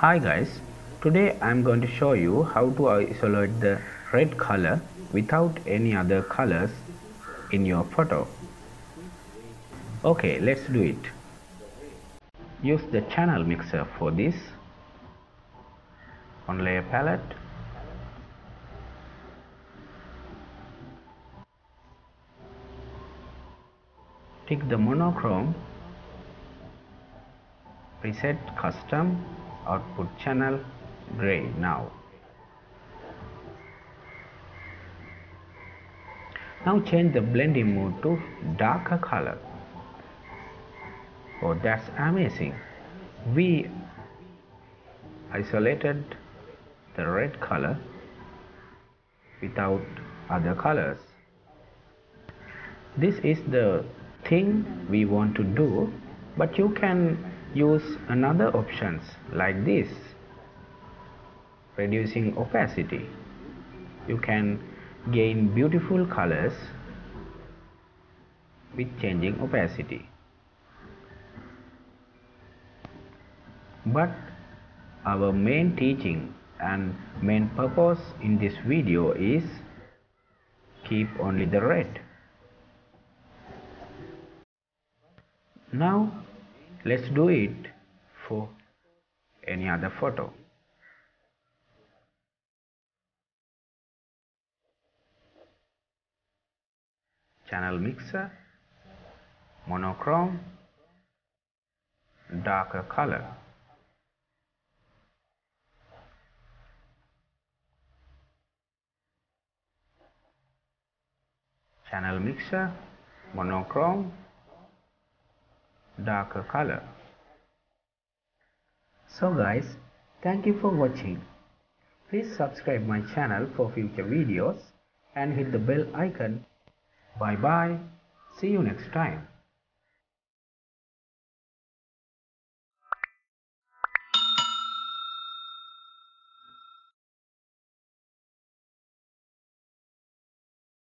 Hi guys, today I'm going to show you how to isolate the red color without any other colors in your photo. Okay, let's do it. Use the channel mixer for this. On layer palette. Tick the monochrome. Preset custom output channel gray now. Now change the blending mode to darker color. Oh, that's amazing. We isolated the red color without other colors. This is the thing we want to do, but you can use another options like this. Reducing opacity. You can gain beautiful colors with changing opacity. But our main teaching and main purpose in this video is keep only the red. Now let's do it for any other photo. Channel mixer, monochrome, darker color. channel mixer monochrome darker color. So guys thank you for watching. Please subscribe my channel for future videos and hit the bell icon. Bye bye. See you next time